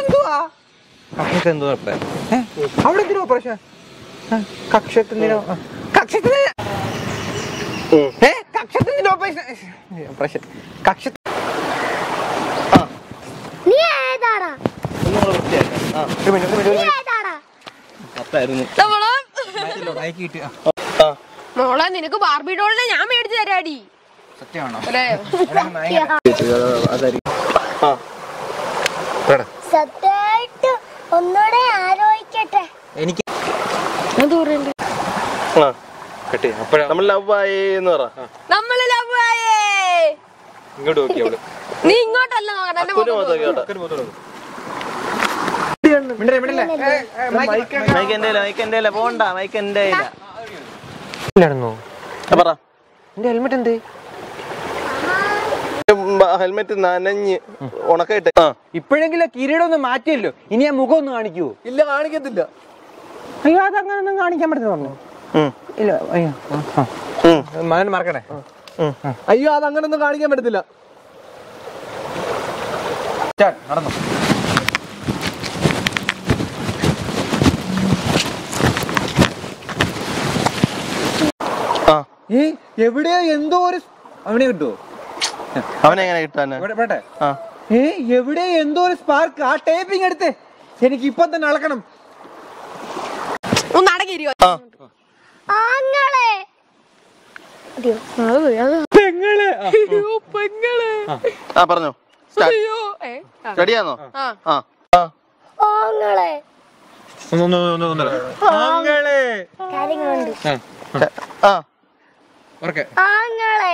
എന്തുവാ കക്ഷത്ത് എന്തോ? അവിടെ എന്തിനു ഓപ്പറേഷൻ കക്ഷത്ത് എന്തിനോ ആ, കക്ഷത്ത് ഏ? ഓപ്പറേഷൻ ഓപ്പറേഷൻ നീ ഏതാടാ? ഒരു മിനിറ്റ് ഒരു മിനിറ്റ് മോളെ നിനക്ക് ബാർബി ഡോളിനെ ഞാൻ മേടിച്ചു തരാടി. സത്യമാണോ? അതായിരിക്കും. സത്യമായിട്ട് ഒന്നുകൂടെ ആലോചിക്കട്ടെ. എനിക്ക് ആ കെട്ടി. അപ്പഴാ. നമ്മൾ ലവ് ആയി എന്ന് പറ. നമ്മൾ ലവ് ആയേ. ഇങ്ങോട്ട് നോക്കി അവൾ. നീ ഇങ്ങോട്ടല്ല മൈക്ക് എന്റെ മൈക്ക് എന്റെ പോണ്ട മൈക്ക് എന്റെ പറ. എന്റെ ഹെൽമെറ്റ് എന്ത്? ഹെൽമെറ്റ് നനഞ്ഞ് ഉണക്കായിട്ട്. ഇപ്പോഴെങ്കിലും കിരീടം ഒന്ന് മാറ്റിയല്ലോ. ഇനി ആ മുഖം ഒന്ന് കാണിക്കൂ ഇല്ല കാണിക്കത്തില്ല. അയ്യോ അതങ്ങനെ ഒന്നും കാണിക്കാൻ പറ്റുന്ന പറഞ്ഞു. ഇല്ല അയ്യോ. മകൻ മറക്കണേ. അയ്യോ അതങ്ങനെ ഒന്നും കാണിക്കാൻ പറ്റത്തില്ല. നടന്നു. ആ. ഈ എവിടെയോ എന്തോ ഒരു അവിടെ കിട്ടുമോ അവനെങ്ങനെ ഏ എവിടെ എന്തോ ഒരു സ്പാർക്ക് ആ ടേപ്പിംഗ് എടുത്ത്. എനിക്ക് ഇപ്പൊ തന്നെ അളക്കണം. ഒന്ന് അടങ്ങിയിരിക്കോ പെങ്ങൾ. അയ്യോ പെങ്ങളെ ആ പറഞ്ഞോ. അയ്യോ ഏ ആ. ആ. ആ. ആ. ആങ്ങളെ. ഒന്ന് ഒന്ന് ഒന്ന് ഒന്ന് ആങ്ങളെ. ആങ്ങളെ.